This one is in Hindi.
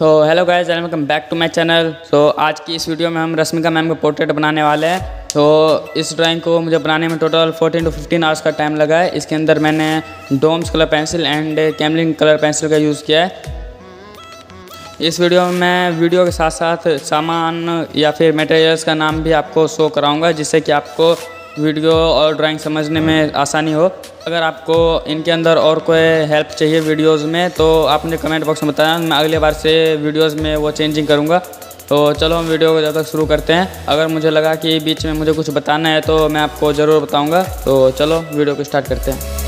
तो hello guys welcome back to my channel तो आज की इस वीडियो में हम रश्मिका मैम का पोर्ट्रेट बनाने वाले हैं। तो इस ड्राइंग को मुझे बनाने में टोटल 14 टू 15 आवर्स का टाइम लगा है। इसके अंदर मैंने Doms colour pencil and Camlin colour pencil का यूज़ किया है। इस वीडियो में मैं वीडियो के साथ साथ सामान या फिर मटेरियल्स का नाम भी आपको शो कराऊँगा, जिससे कि आपको वीडियो और ड्राइंग समझने में आसानी हो। अगर आपको इनके अंदर और कोई हेल्प चाहिए वीडियोस में तो आपने कमेंट बॉक्स में बताया। मैं अगली बार से वीडियोस में वो चेंजिंग करूँगा। तो चलो हम वीडियो को जब तक शुरू करते हैं। अगर मुझे लगा कि बीच में मुझे कुछ बताना है तो मैं आपको ज़रूर बताऊँगा। तो चलो वीडियो को स्टार्ट करते हैं।